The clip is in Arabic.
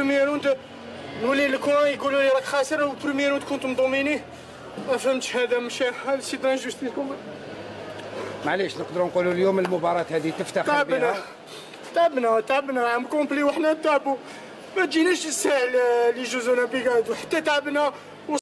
première round نولي ال coin يقولوا لي راك خاسر و première round كنت م dominé ما فهمتش هذا مش حال c'est injustice معليش نقدروا نقولوا اليوم المباراه هذه تفتخر تعبنا بها تعبنا تعبنا عام complet وحنا تعبوا ما تجيناش سهل les Jeux Olympiques حتى تعبنا